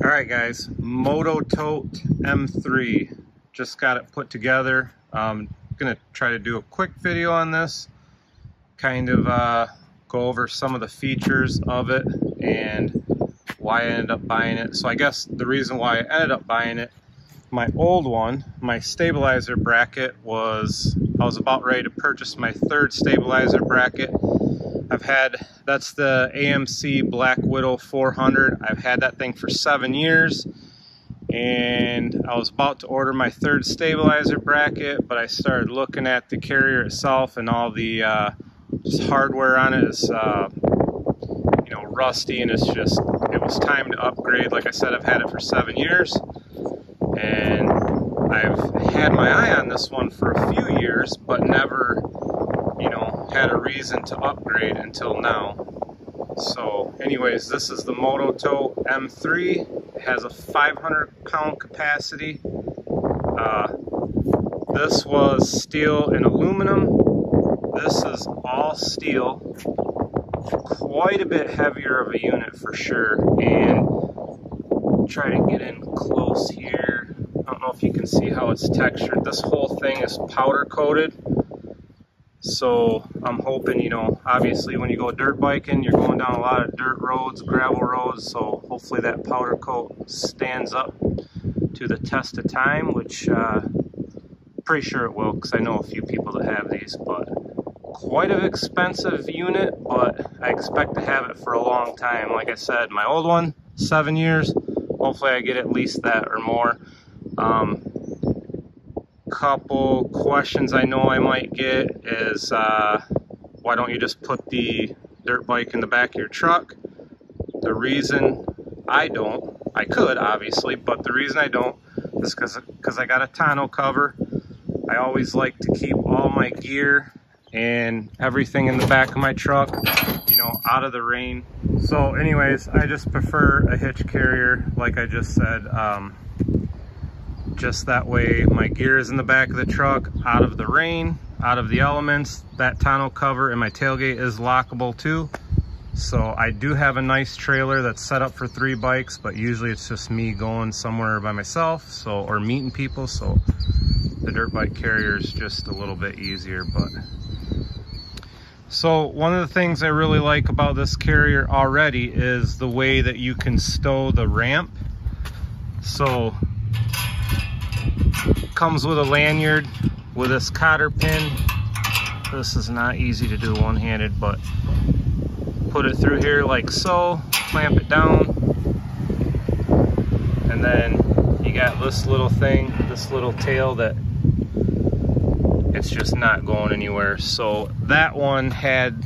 All right, guys, Moto Tote M3. Just got it put together. I'm gonna try to do a quick video on this, kind of uh, go over some of the features of it and why I ended up buying it. So I guess the reason why I ended up buying it, my old one, my stabilizer bracket was, I was about ready to purchase my third stabilizer bracket I've had, that's the AMC Black Widow 400. I've had that thing for seven years and I was about to order my third stabilizer bracket, but I started looking at the carrier itself and all the uh, just hardware on it is, uh, you know, rusty and it's just, it was time to upgrade. Like I said, I've had it for seven years and I've had my eye on this one for a few years, but never you know, had a reason to upgrade until now. So anyways, this is the Moto M3. It has a 500 pound capacity. Uh, this was steel and aluminum. This is all steel. Quite a bit heavier of a unit for sure. And try to get in close here. I don't know if you can see how it's textured. This whole thing is powder coated. So I'm hoping, you know, obviously when you go dirt biking, you're going down a lot of dirt roads, gravel roads, so hopefully that powder coat stands up to the test of time, which uh, pretty sure it will because I know a few people that have these, but quite an expensive unit, but I expect to have it for a long time. Like I said, my old one, seven years, hopefully I get at least that or more. Um, couple questions I know I might get is uh, why don't you just put the dirt bike in the back of your truck? The reason I don't, I could obviously, but the reason I don't is because I got a tonneau cover. I always like to keep all my gear and everything in the back of my truck, you know, out of the rain. So anyways, I just prefer a hitch carrier, like I just said. Um, just that way my gear is in the back of the truck out of the rain out of the elements. That tonneau cover and my tailgate is lockable too. So I do have a nice trailer that's set up for three bikes but usually it's just me going somewhere by myself so or meeting people so the dirt bike carrier is just a little bit easier but. So one of the things I really like about this carrier already is the way that you can stow the ramp. So Comes with a lanyard with this cotter pin. This is not easy to do one-handed, but put it through here like so, clamp it down, and then you got this little thing, this little tail that it's just not going anywhere. So that one had,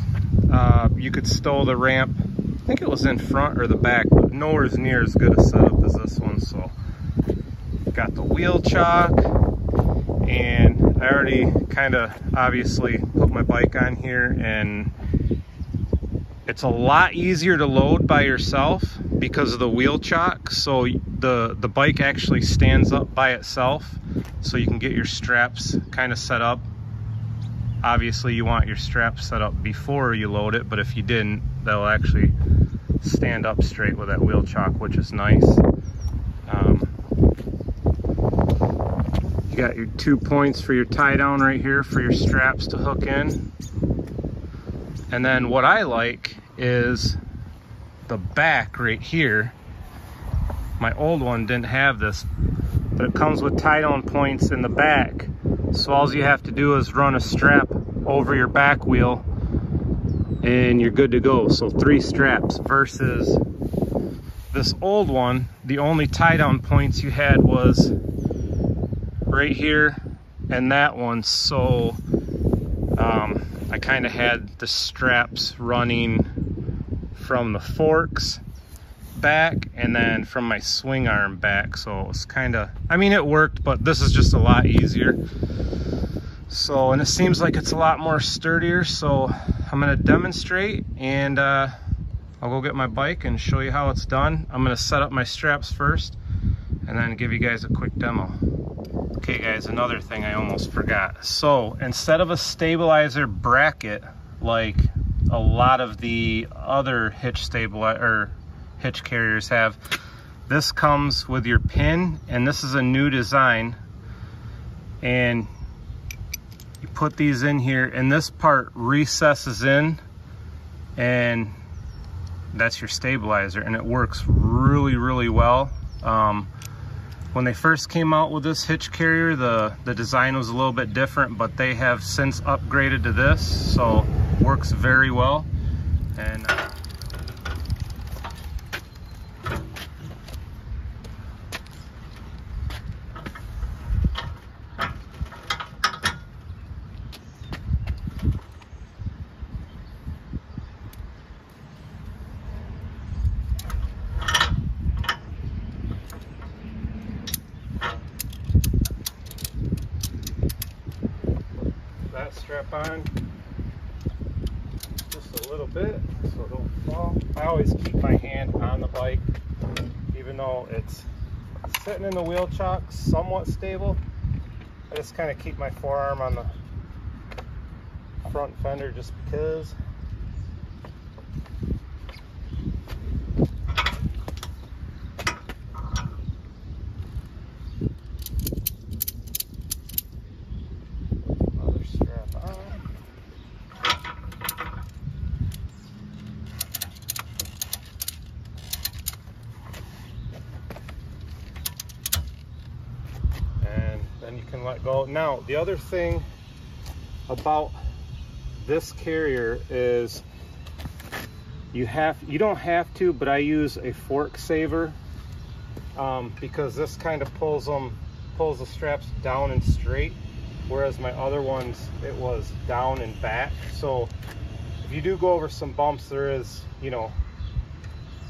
uh, you could stow the ramp. I think it was in front or the back, but nowhere near as good a setup as this one. So got the wheel chock and I already kind of obviously put my bike on here and it's a lot easier to load by yourself because of the wheel chock. So the the bike actually stands up by itself so you can get your straps kind of set up. Obviously you want your straps set up before you load it but if you didn't they'll actually stand up straight with that wheel chock which is nice um, you got your two points for your tie down right here for your straps to hook in. And then what I like is the back right here. My old one didn't have this, but it comes with tie down points in the back. So all you have to do is run a strap over your back wheel and you're good to go. So three straps versus this old one, the only tie down points you had was right here and that one so um, I kind of had the straps running from the forks back and then from my swing arm back so it was kind of I mean it worked but this is just a lot easier. So and it seems like it's a lot more sturdier so I'm gonna demonstrate and uh, I'll go get my bike and show you how it's done. I'm gonna set up my straps first and then give you guys a quick demo Okay guys, another thing I almost forgot. So instead of a stabilizer bracket, like a lot of the other hitch stabilizer hitch carriers have, this comes with your pin and this is a new design and you put these in here and this part recesses in and that's your stabilizer and it works really really well um, when they first came out with this hitch carrier the the design was a little bit different but they have since upgraded to this so works very well. And uh, strap on just a little bit so don't fall. I always keep my hand on the bike even though it's sitting in the wheel chock somewhat stable. I just kind of keep my forearm on the front fender just because. Then you can let go. Now, the other thing about this carrier is you have you don't have to, but I use a fork saver um, because this kind of pulls them pulls the straps down and straight, whereas my other ones it was down and back. So if you do go over some bumps, there is you know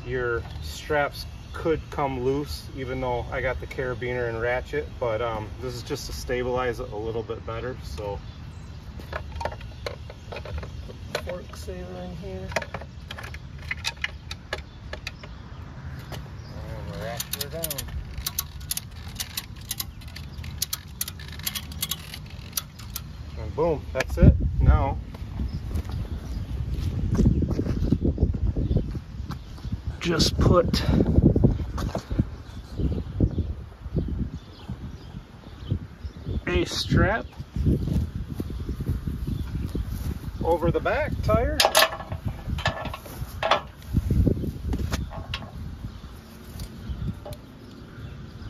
your straps could come loose even though I got the carabiner and ratchet but um, this is just to stabilize it a little bit better so. Fork saver in here. And ratchet her down and boom that's it now. Just put a strap over the back tire.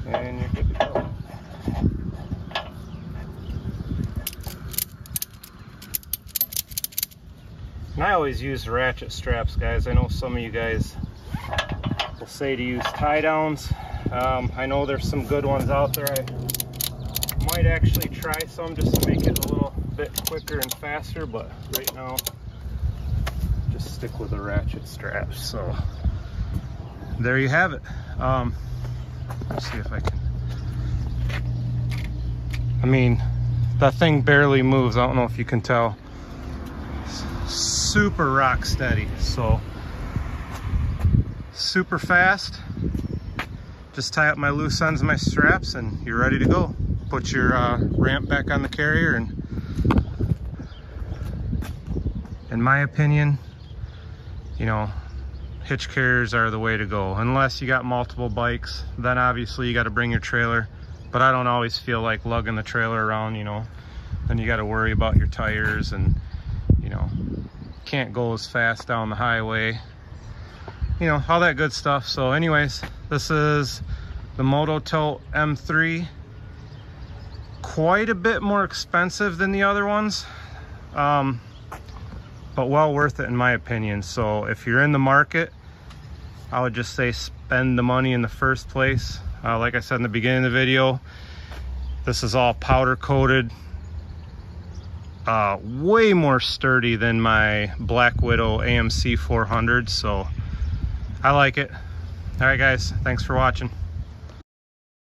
And you're good to go. And I always use ratchet straps, guys. I know some of you guys say to use tie downs. Um, I know there's some good ones out there. I, might actually try some just to make it a little bit quicker and faster, but right now, just stick with the ratchet straps. So there you have it. Um, let's see if I can. I mean, that thing barely moves. I don't know if you can tell. Super rock steady. So super fast. Just tie up my loose ends my straps and you're ready to go. Put your uh, ramp back on the carrier and in my opinion you know hitch carriers are the way to go. Unless you got multiple bikes then obviously you got to bring your trailer. But I don't always feel like lugging the trailer around you know. Then you got to worry about your tires and you know can't go as fast down the highway you know all that good stuff. So anyways this is the Moto Tote M3 quite a bit more expensive than the other ones um, but well worth it in my opinion. So if you're in the market I would just say spend the money in the first place. Uh, like I said in the beginning of the video this is all powder coated uh, way more sturdy than my Black Widow AMC 400 so I like it. All right guys. Thanks for watching